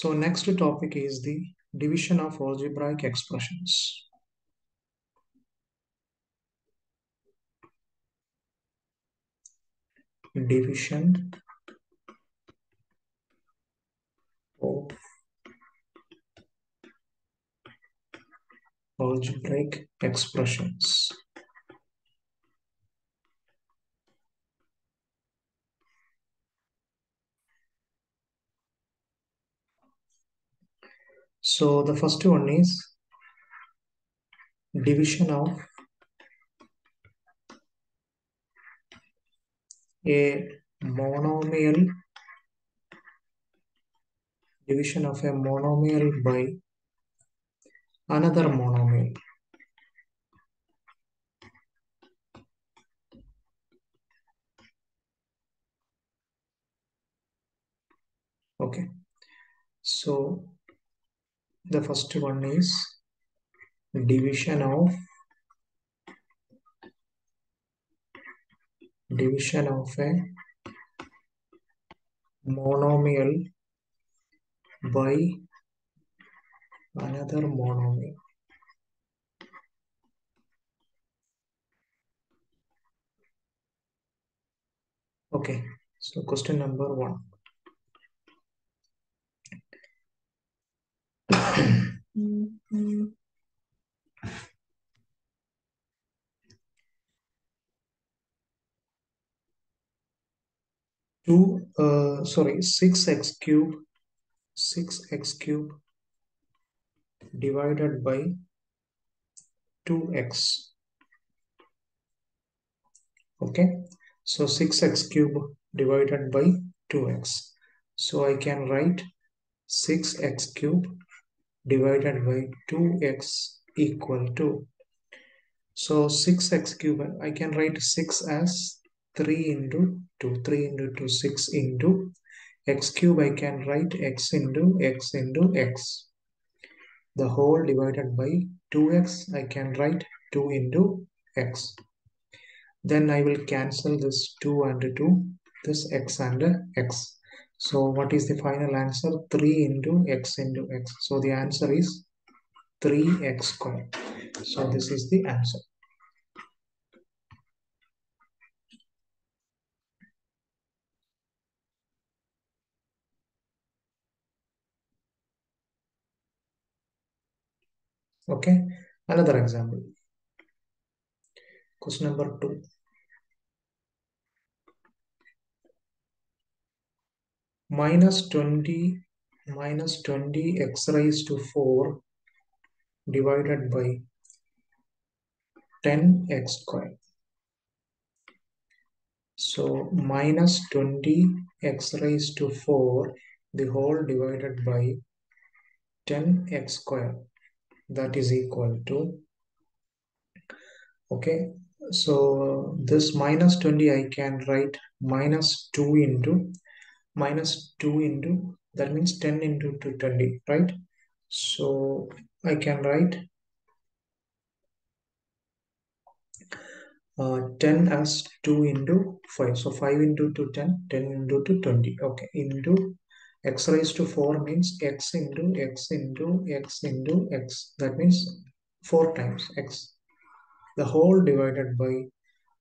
So next topic is the division of algebraic expressions. Division of algebraic expressions. So the first one is division of a monomial division of a monomial by another monomial. Okay, so the first one is division of division of a monomial by another monomial. Okay, so question number one. Two, uh, sorry, six x cube, six x cube divided by two x. Okay, so six x cube divided by two x. So I can write six x cube divided by 2x equal to so 6x cube I can write 6 as 3 into 2 3 into 2 6 into x cube I can write x into x into x. The whole divided by 2x I can write 2 into x. Then I will cancel this 2 and 2 this x and x so what is the final answer? 3 into x into x. So the answer is 3x squared. So this is the answer. Okay, another example. Question number 2. Minus 20 minus 20 x raised to 4 divided by 10 x square. So minus 20 x raised to 4 the whole divided by 10 x square that is equal to okay so this minus 20 I can write minus 2 into minus 2 into that means 10 into 220 right? So I can write uh, 10 as 2 into 5 so 5 into 2 10 10 into 2 20 okay into x raised to 4 means x into x into x into x. That means 4 times x. The whole divided by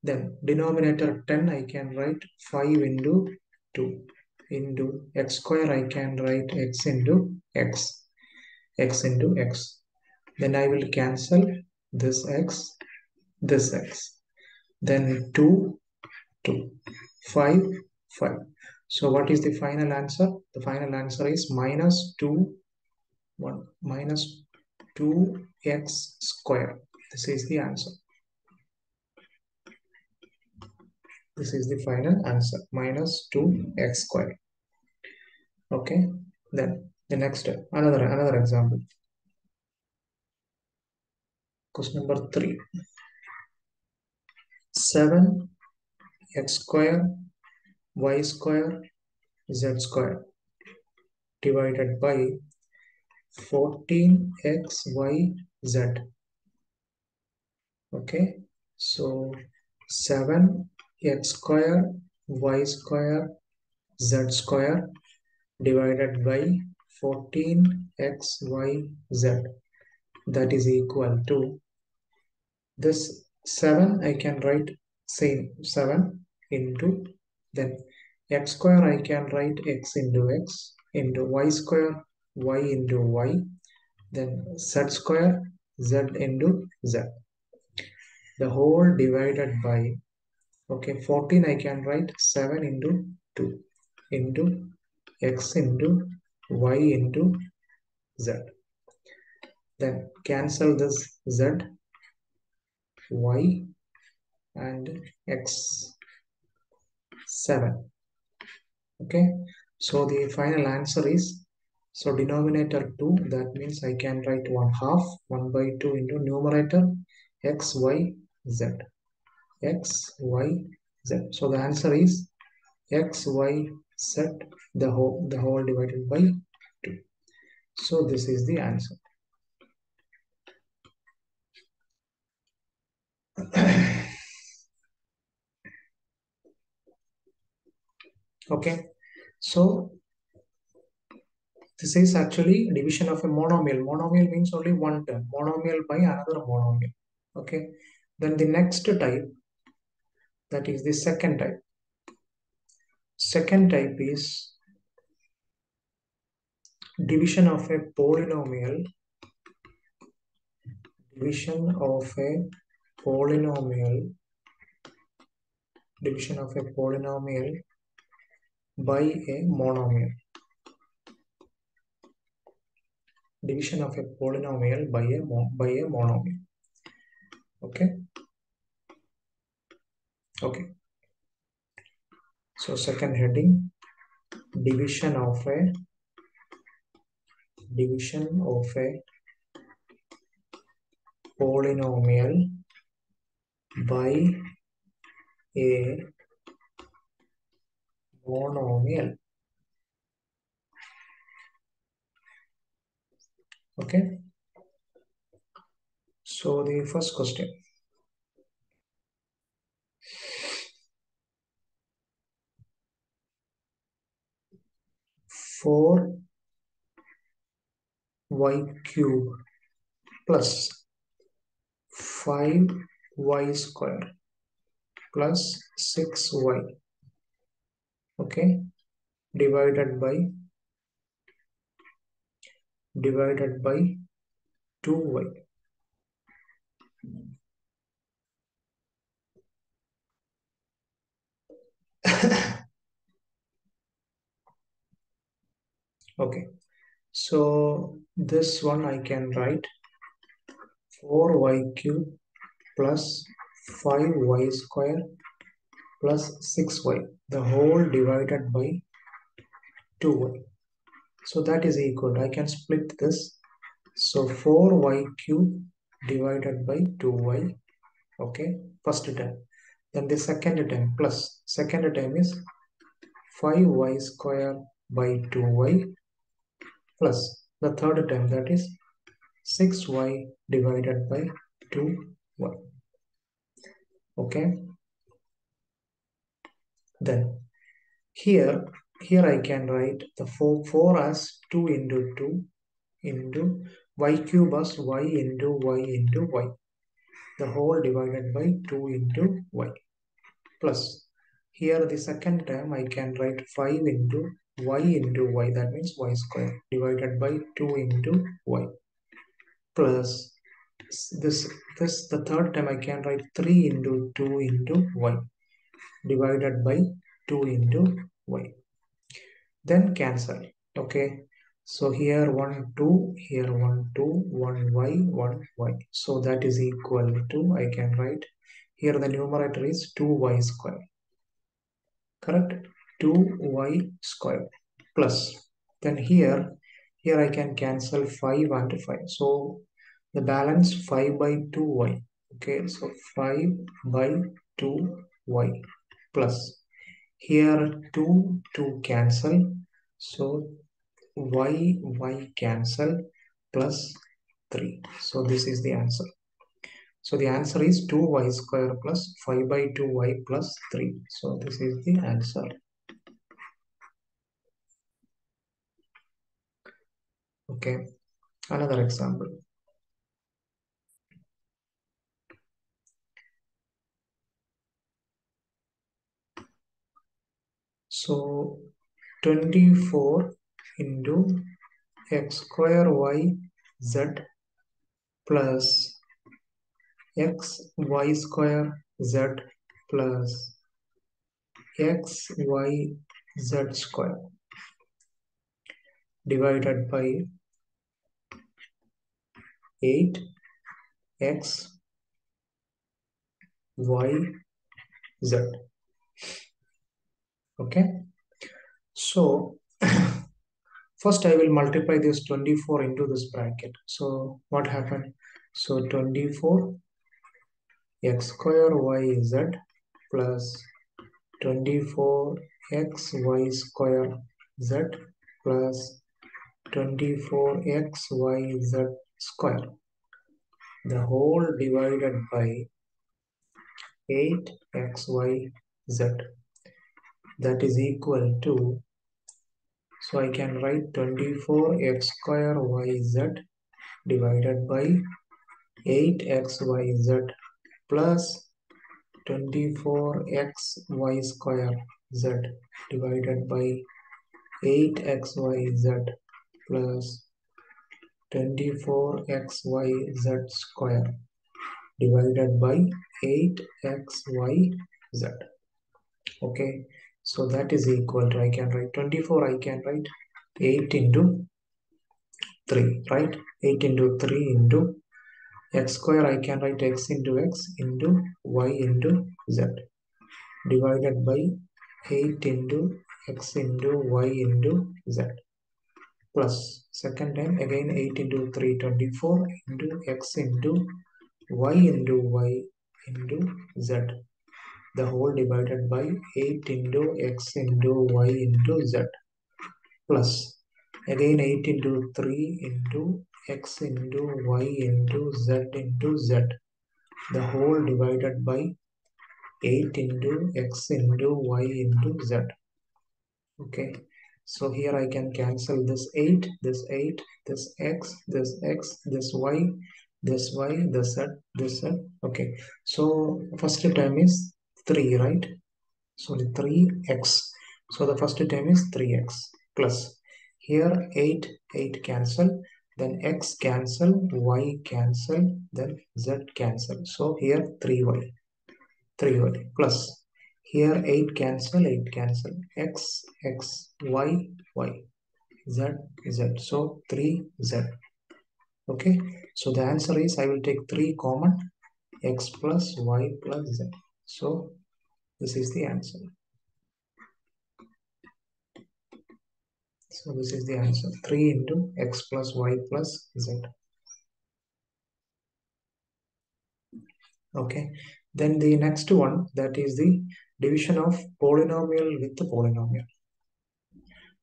then denominator 10 I can write 5 into 2 into x square I can write x into x x into x. Then I will cancel this x this x. Then 2 2 5 5 so what is the final answer? The final answer is minus 2 1 minus 2x square. This is the answer this is the final answer. Minus 2x square okay then the next another another example. Question number 3 7 x square y square z square divided by 14 x y z. Okay so 7 x square y square z square divided by 14xyz that is equal to this 7 I can write same 7 into then x square I can write x into x into y square y into y then z square z into z. The whole divided by okay 14 I can write. 7 into 2 into x into y into z. Then cancel this z y and x 7 okay so the final answer is so denominator 2 that means I can write 1 half 1 by 2 into numerator x y z x y z. So the answer is x y z the whole the whole divided by 2 so this is the answer. Okay. So this is actually division of a monomial. Monomial means only one term. Monomial by another monomial. Okay. Then the next type that is the second type. Second type is division of a polynomial. Division of a polynomial. Division of a polynomial by a monomial. Division of a polynomial by a by a monomial. Okay okay. So second heading division of a division of a polynomial by a monomial. Okay. So the first question four y cube plus five y square plus six y okay? Divided by divided by 2y okay. So this one I can write 4y cube plus 5y square plus 6y the whole divided by 2y so that is equal. I can split this. So 4y cube divided by 2y okay. First term. Then the second term plus. Second term is 5y square by 2y plus the third term that is 6y divided by 2y okay? Then here here I can write the 4 4 as 2 into 2 into y cube as y into y into y. The whole divided by 2 into y. Plus here the second term I can write 5 into y into y that means y square divided by 2 into y. Plus this this the third time I can write 3 into 2 into y divided by 2 into y. Then cancel okay? So here 1 2 here 1 2 1 y 1 y. So that is equal to I can write here the numerator is 2y square correct 2y square plus. Then here here I can cancel 5 and 5 so the balance 5 by 2y okay so 5 by 2y plus. Here 2 2 cancel. So y y cancel plus 3 so this is the answer. So the answer is 2y square plus 5 by 2y plus 3 so this is the answer okay. Another example. So 24 into x square y z plus x y square z plus x y z square divided by 8 x y z. Okay? So first I will multiply this 24 into this bracket. So what happened? So 24 x square y z plus 24 x y square z plus 24 x y z square. The whole divided by 8 x y z. That is equal to so I can write 24 x square y z divided by 8 x y z plus 24 x y square z divided by 8 x y z plus 24 x y z square divided by 8 x y z. Okay so that is equal to I can write 24 I can write 8 into 3 right? 8 into 3 into x square I can write x into x into y into z divided by 8 into x into y into z plus second time again 8 into 3 24 into x into y into y into z. The whole divided by 8 into x into y into z. Plus again 8 into 3 into x into y into z into z. The whole divided by 8 into x into y into z. Okay so here I can cancel this 8 this 8 this x this x this y this y this z this z. Okay. So first term is 3 right? So the 3x so the first term is 3x plus. Here 8 8 cancel then x cancel y cancel then z cancel. So here 3y 3y plus here 8 cancel 8 cancel x x y y z z so 3z okay so the answer is i will take 3 common x plus y plus z so this is the answer. So this is the answer. 3 into x plus y plus z. Okay. Then the next one that is the division of polynomial with the polynomial.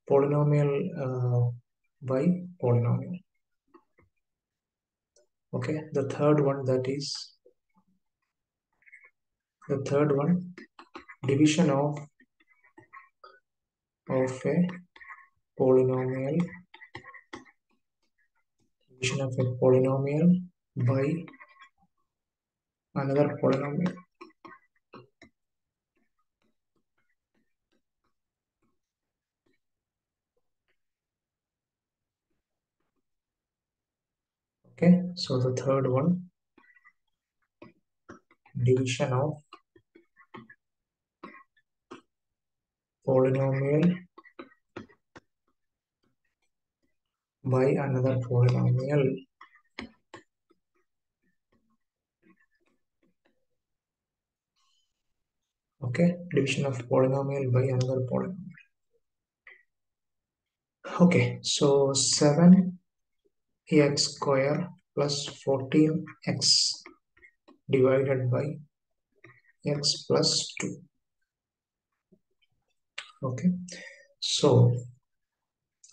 Polynomial uh, by polynomial. Okay. The third one that is the third one division of of a polynomial division of a polynomial by another polynomial okay so the third one. Division of polynomial by another polynomial. Okay division of polynomial by another polynomial. Okay so 7 x square plus 14x divided by x plus 2 okay. So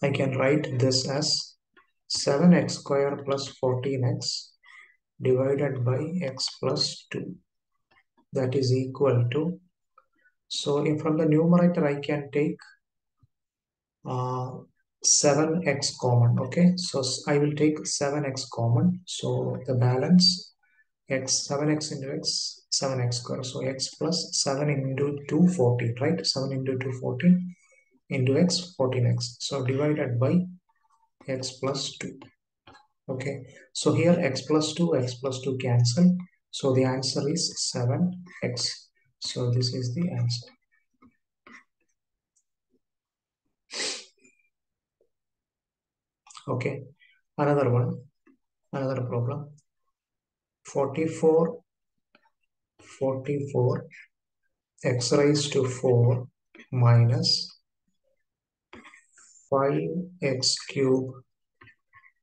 I can write this as 7x square plus 14x divided by x plus 2 that is equal to so from the numerator I can take uh, 7x common okay? So I will take 7x common. So the balance x 7x into x 7x square. So x plus 7 into 2 14 right? 7 into 2 14 into x 14x so divided by x plus 2 okay? So here x plus 2 x plus 2 cancel. So the answer is 7x so this is the answer okay. Another one. Another problem. 44 44 x raised to 4 minus 5x cube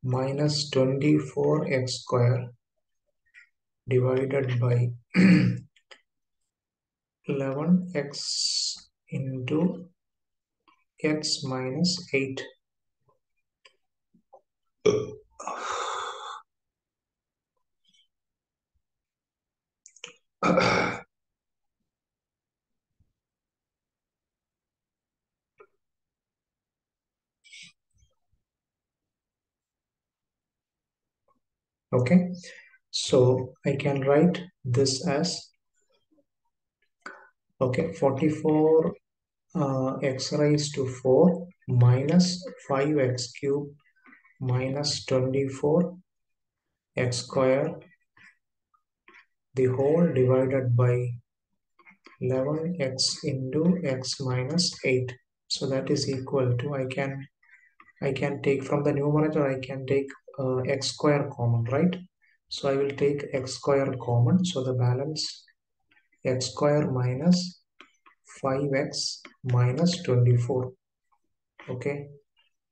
minus 24x square divided by 11x into x minus 8 okay so I can write this as okay 44 uh, x raised to 4 minus 5x cube minus 24 x square the whole divided by 11x into x minus 8 so that is equal to I can I can take from the numerator I can take uh, x square common right? So I will take x square common. So the balance x square minus 5x minus 24 okay?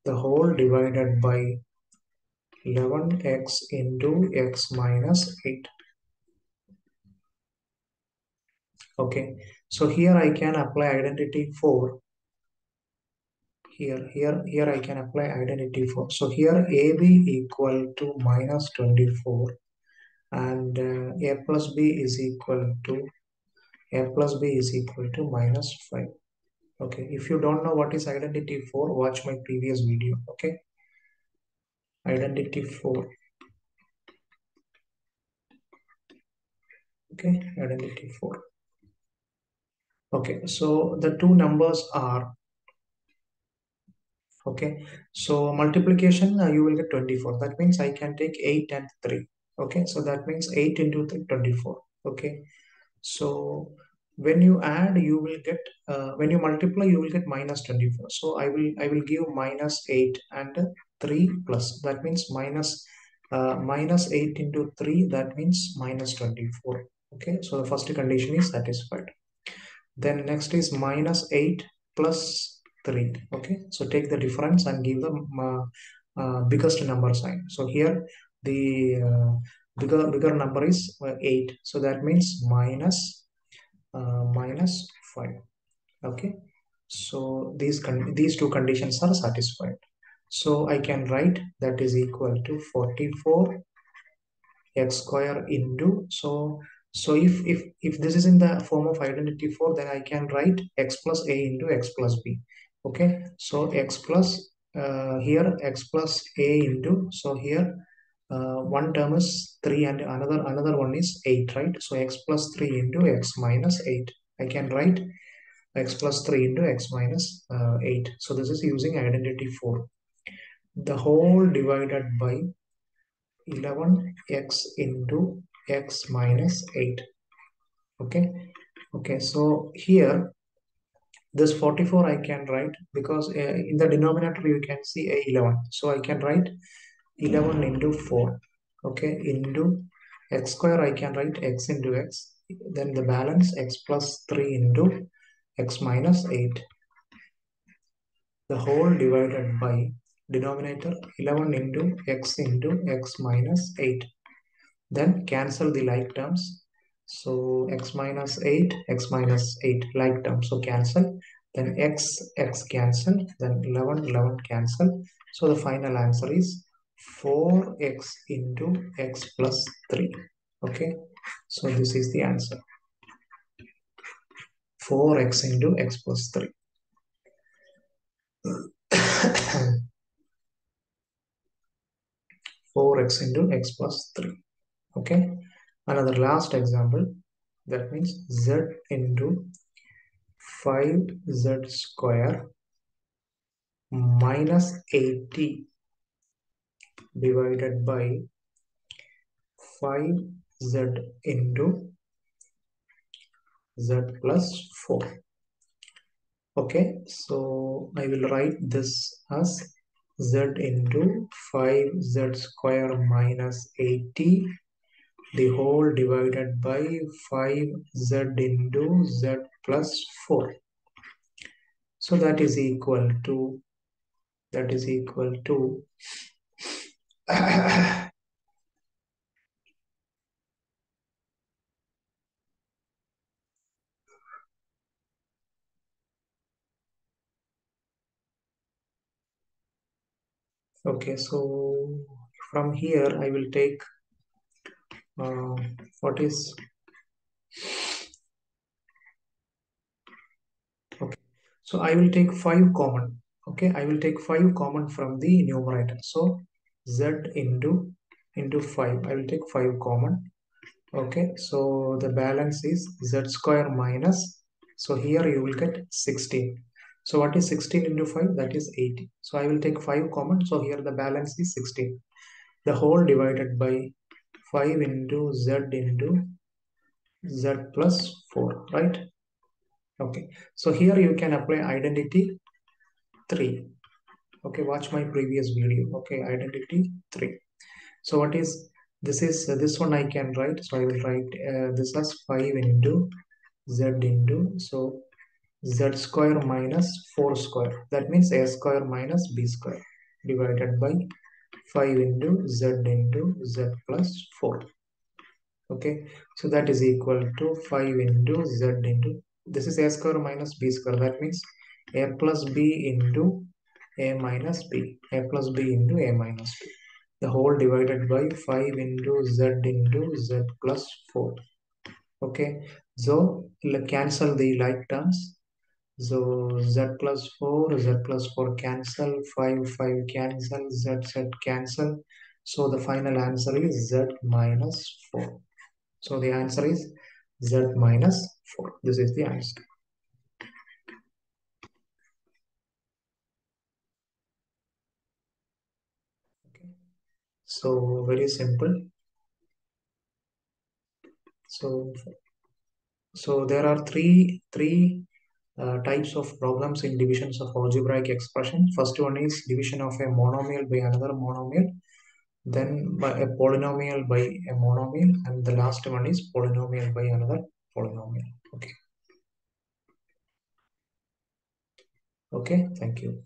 The whole divided by 11x into x minus 8 okay so here I can apply identity 4 here here here I can apply identity 4 so here AB equal to minus 24 and uh, A plus B is equal to A plus B is equal to minus 5 okay if you don't know what is identity 4 watch my previous video okay identity 4 okay identity 4 okay so the two numbers are okay so multiplication uh, you will get 24 that means I can take 8 and 3 okay so that means 8 into 3 24 okay so when you add you will get uh, when you multiply you will get minus 24 so I will I will give minus 8 and 3 plus that means minus uh, minus 8 into 3 that means minus 24 okay so the first condition is satisfied. Then next is minus 8 plus 3 okay so take the difference and give the uh, uh, biggest number sign. So here the uh, bigger bigger number is uh, 8 so that means minus uh, minus 5 okay so these these two conditions are satisfied so i can write that is equal to 44 x square into so so if if if this is in the form of identity 4 then i can write x plus a into x plus b. Okay? So x plus uh, here x plus a into so here uh, one term is 3 and another another one is 8 right? So x plus 3 into x minus 8 i can write x plus 3 into x minus, uh, 8 so this is using identity 4 the whole divided by 11x into x minus 8 okay? Okay so here this 44 I can write because uh, in the denominator you can see a 11 so I can write 11 into 4 okay into x square I can write x into x. Then the balance x plus 3 into x minus 8 the whole divided by denominator 11 into x into x minus 8 then cancel the like terms so x minus 8, x minus 8 like term. So cancel. Then x, x cancel. Then 11, 11 cancel. So the final answer is 4x into x plus 3. Okay. So this is the answer. 4x into x plus 3. 4x into x plus 3 okay? Another last example. That means z into 5z square minus 80 divided by 5z into z plus 4 okay? So I will write this as z into 5z square minus 80 the whole divided by 5z into z plus 4 so that is equal to that is equal to okay so from here I will take uh, what is okay. So I will take 5 common okay? I will take 5 common from the numerator. So z into into 5 I will take 5 common okay? So the balance is z square minus so here you will get 16 so what is 16 into 5? That is 80. So I will take 5 common. So here the balance is 16. The whole divided by 5 into z into z plus 4, right? Okay. So here you can apply identity 3. Okay, watch my previous video. Okay, identity 3. So what is this is uh, this one I can write. So I will write uh, this as 5 into z into so z square minus 4 square. That means a square minus b square divided by 5 into z into z plus 4. Okay, so that is equal to 5 into z into this is a square minus b square. That means a plus b into a minus b. a plus b into a minus b. The whole divided by 5 into z into z plus 4. Okay, so cancel the like terms so z plus 4, z plus 4 cancel, 5, 5 cancel, z, z cancel. So the final answer is z minus 4. So the answer is z minus 4. This is the answer. Okay. So very simple. So, so there are three, three uh, types of problems in divisions of algebraic expression. First one is division of a monomial by another monomial, then by a polynomial by a monomial, and the last one is polynomial by another polynomial. Okay. Okay, thank you.